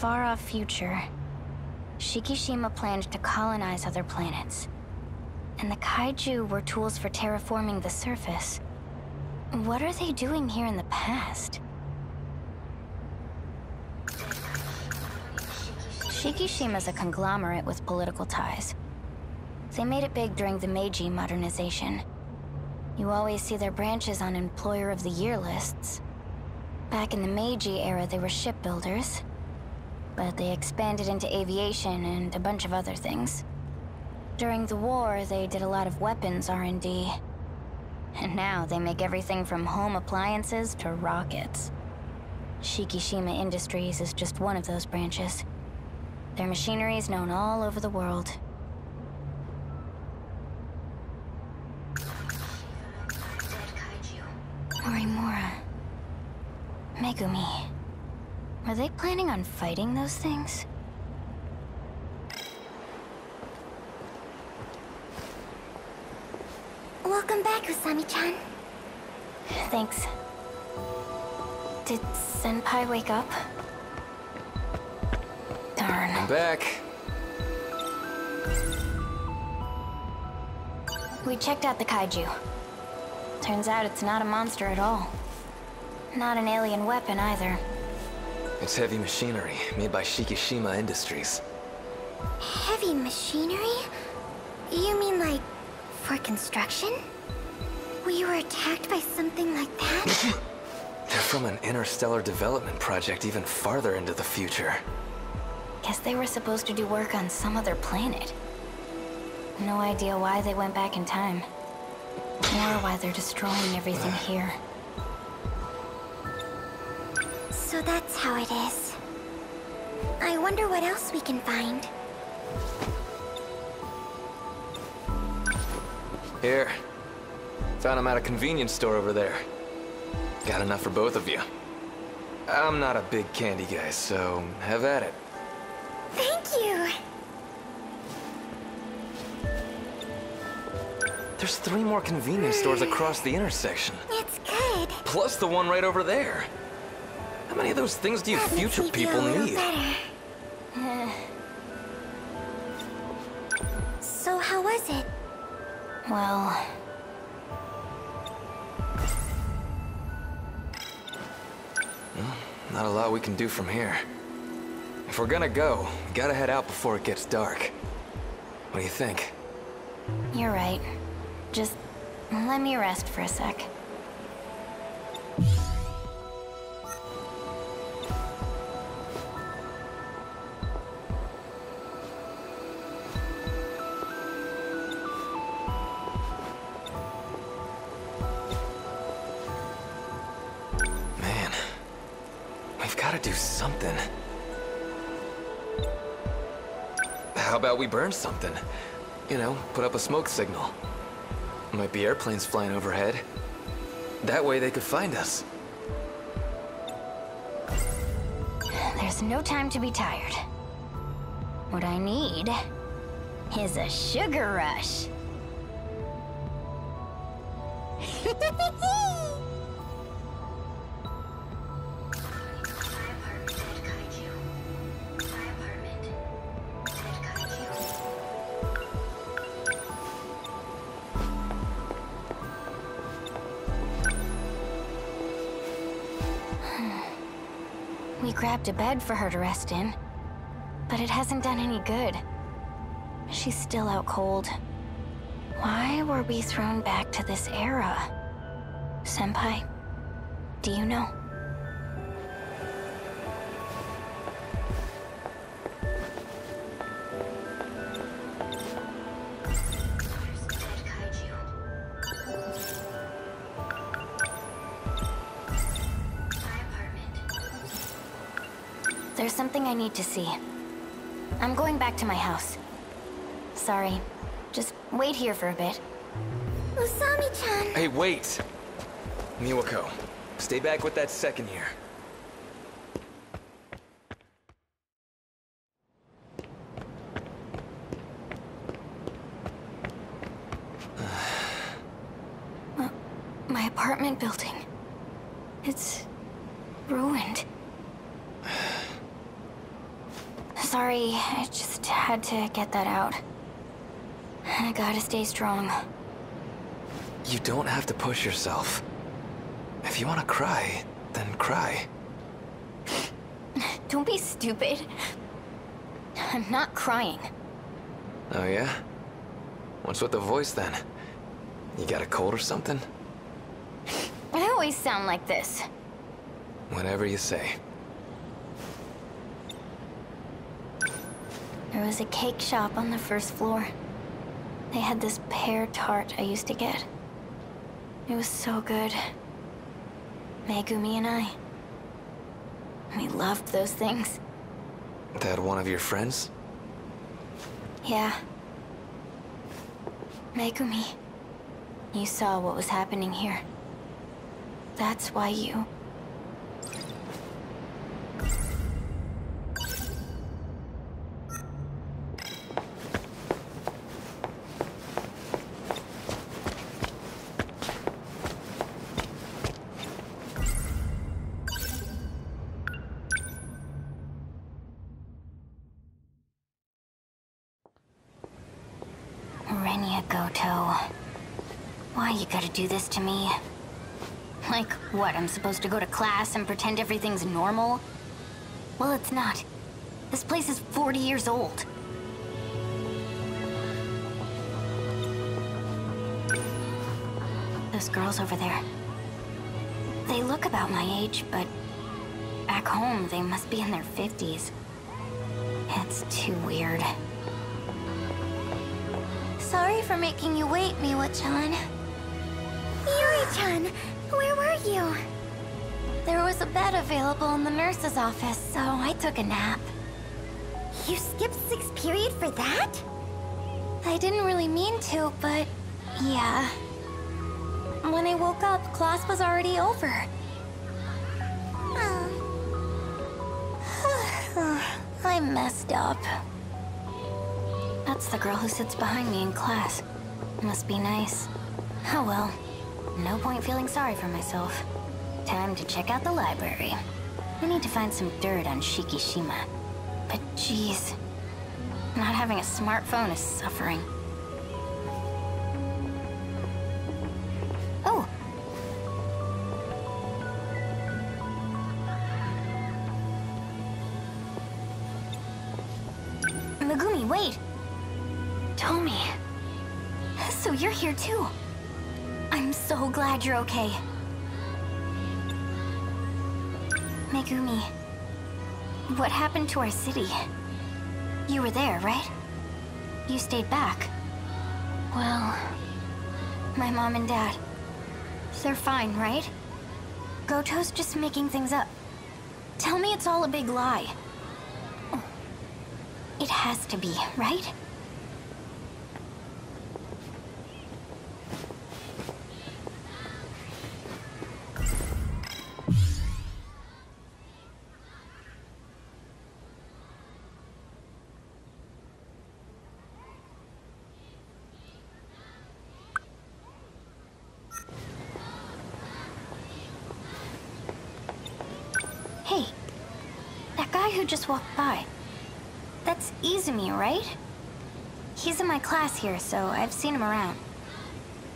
far-off future, Shikishima planned to colonize other planets. And the kaiju were tools for terraforming the surface. What are they doing here in the past? Shikishima's a conglomerate with political ties. They made it big during the Meiji modernization. You always see their branches on Employer of the Year lists. Back in the Meiji era, they were shipbuilders. But they expanded into aviation and a bunch of other things. During the war, they did a lot of weapons R&D. And now they make everything from home appliances to rockets. Shikishima Industries is just one of those branches. Their machinery is known all over the world. Morimura. Megumi. Were they planning on fighting those things? Welcome back, Usami-chan. Thanks. Did Senpai wake up? Darn. I'm back. We checked out the kaiju. Turns out it's not a monster at all. Not an alien weapon either. It's heavy machinery made by Shikishima Industries. Heavy machinery? You mean like for construction? We were attacked by something like that? They're from an interstellar development project even farther into the future. Guess they were supposed to do work on some other planet. No idea why they went back in time. Or why they're destroying everything here. So that's how it is. I wonder what else we can find. Here. Found them at a convenience store over there. Got enough for both of you. I'm not a big candy guy, so have at it. Thank you! There's three more convenience stores across the intersection. It's good. Plus the one right over there. How many of those things do you That future people need? So how was it? Well... Not a lot we can do from here. If we're gonna go, we gotta head out before it gets dark. What do you think? You're right. Just let me rest for a sec. Do something. How about we burn something? You know, put up a smoke signal. Might be airplanes flying overhead. That way they could find us. There's no time to be tired. What I need is a sugar rush. We grabbed a bed for her to rest in, but it hasn't done any good. She's still out cold. Why were we thrown back to this era? Senpai, do you know? There's something I need to see. I'm going back to my house. Sorry. Just wait here for a bit. Usami-chan! Hey, wait! Miwako, stay back with that second here. My apartment building. It's ruined. Sorry, I just had to get that out. I gotta stay strong. You don't have to push yourself. If you want to cry, then cry. Don't be stupid. I'm not crying. Oh yeah? What's with the voice then? You got a cold or something? I always sound like this. Whatever you say. There was a cake shop on the first floor. They had this pear tart I used to get. It was so good. Megumi and I. We loved those things. That one of your friends? Yeah. Megumi. You saw what was happening here. That's why you... Why you gotta do this to me? Like, what, I'm supposed to go to class and pretend everything's normal? Well, it's not. This place is 40 years old. Those girls over there. They look about my age, but back home, they must be in their 50s. It's too weird. Sorry for making you wait, Miwa-chan. Yuri-chan, where were you? There was a bed available in the nurse's office, so I took a nap. You skipped sixth period for that? I didn't really mean to, but yeah. When I woke up, class was already over. I messed up. That's the girl who sits behind me in class. Must be nice. Oh well. No point feeling sorry for myself. Time to check out the library. I need to find some dirt on Shikishima. But jeez, not having a smartphone is suffering. Oh! Megumi, wait! Tomi. So you're here too. I'm so glad you're okay. Megumi, what happened to our city? You were there, right? You stayed back. Well, my mom and dad, they're fine, right? Goto's just making things up. Tell me it's all a big lie. Oh, it has to be, right? Guy who just walked by. That's Izumi, right? He's in my class here, so I've seen him around.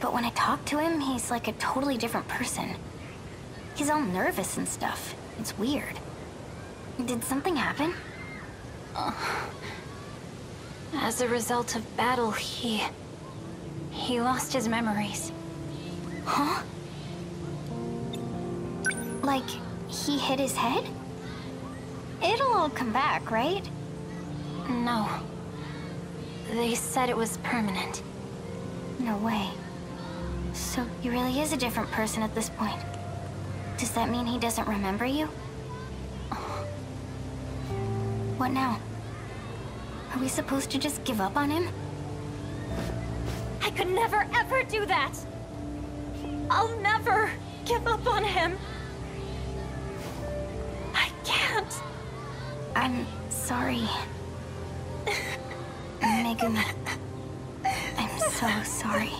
But when I talk to him, he's like a totally different person. He's all nervous and stuff. It's weird. Did something happen? As a result of battle, he... He lost his memories. Huh? Like, he hit his head? It'll all come back, right? No. They said it was permanent. No way. So he really is a different person at this point. Does that mean he doesn't remember you? What now? Are we supposed to just give up on him? I could never ever do that! I'll never give up on him! I'm sorry. Megumi. I'm so sorry.